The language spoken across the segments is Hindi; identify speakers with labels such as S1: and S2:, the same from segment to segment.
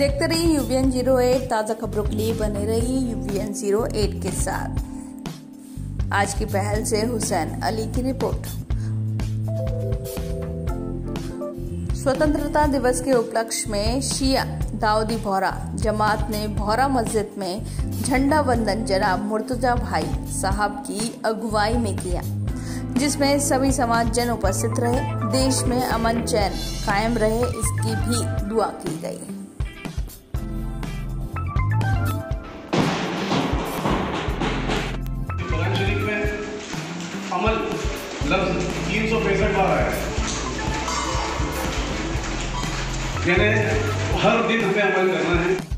S1: देखते रहिए यूवीएन ज़ीरो एट ताज़ा खबरों के लिए बने रहिए यूवीएन ज़ीरो एट के साथ। आज की पहल से हुसैन अली की रिपोर्ट। स्वतंत्रता दिवस के उपलक्ष्य में शिया दाऊदी भौरा, जमात ने भौरा मस्जिद में झंडा वंदन जनाब मुर्तजा भाई साहब की अगुवाई में किया, जिसमें सभी समाज जन उपस्थित रहे। देश में अमन चैन कायम रहे, इसकी भी दुआ की गई।
S2: अमल लफ्ज तीन सौ पैंसठ बार आया है। यानी हर दिन हमें अमल करना है।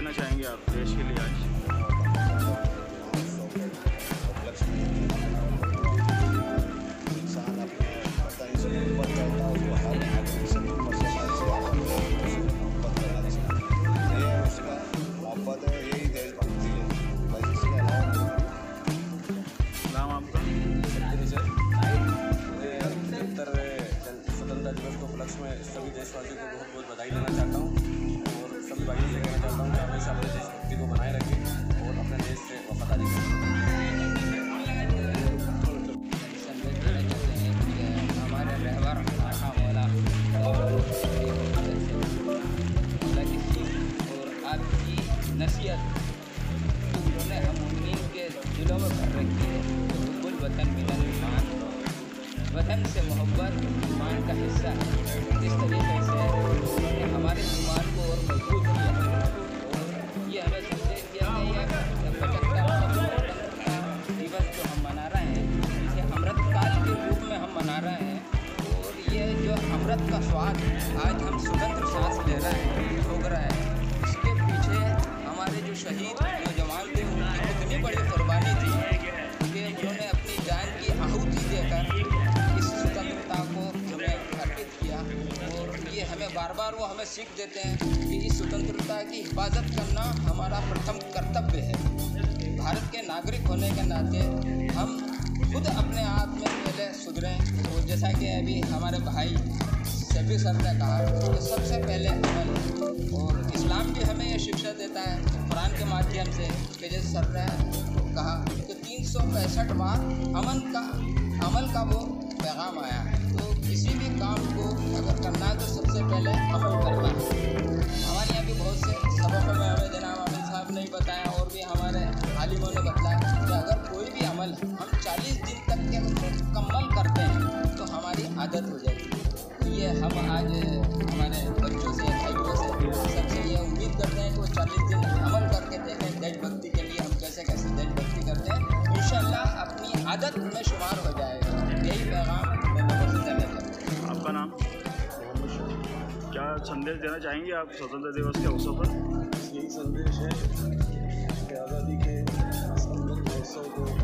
S3: कहना चाहेंगे आप देश के लिए आज।
S4: इंसान अपने
S5: नसीहत उन्होंने हम उम्मीद के दिलों में भर रखी है कुल वतन मिलन ईमान वतन से मोहब्बत ईमान का हिस्सा है इस तरीके से उन्होंने हमारे ईमान को और मज़बूत किया और ये हमें संदेश दिया यह पचहत्तर दिवस जो हम मना रहे हैं इसे अमृतकाल के रूप में हम मना रहे हैं और ये जो अमृत का स्वाद आज हम स्वतंत्र देकर इस स्वतंत्रता को हमें अर्पित किया और ये हमें बार बार वो हमें सीख देते हैं कि इस स्वतंत्रता की हिफाजत करना हमारा प्रथम कर्तव्य है। भारत के नागरिक होने के नाते हम खुद अपने आप में पहले सुधरें और जैसा कि अभी हमारे भाई शफी सर ने कहा कि सबसे पहले अमल और इस्लाम भी हमें यह शिक्षा देता है कुरान के माध्यम से कि जैसे सर ने कहा कि तीन सौ पैंसठ बार अमन का अमल का वो पैगाम आया है। तो किसी भी काम को अगर करना है तो सबसे पहले अमल करना है। हमारे यहाँ भी बहुत से सबकों में हमें जनाब आमिर साहब ने बताया, और भी हमारे आलिमों ने बताया कि अगर कोई भी अमल हम 40 दिन तक के मुकम्मल करते हैं तो हमारी आदत हो जाएगी। तो ये हम आज हमारे बच्चों से, भाइयों से सबसे ये उम्मीद करते हैं कि वो चालीस दिन अमल करके देखें। देशभक्ति के लिए हम कैसे कैसे देशभक्ति करते हैं। इन अपनी आदत में
S3: कुछ संदेश देना चाहेंगे आप स्वतंत्रता दिवस के अवसर पर?
S6: यही संदेश है। कि आज़ादी के संबंध महोत्सव को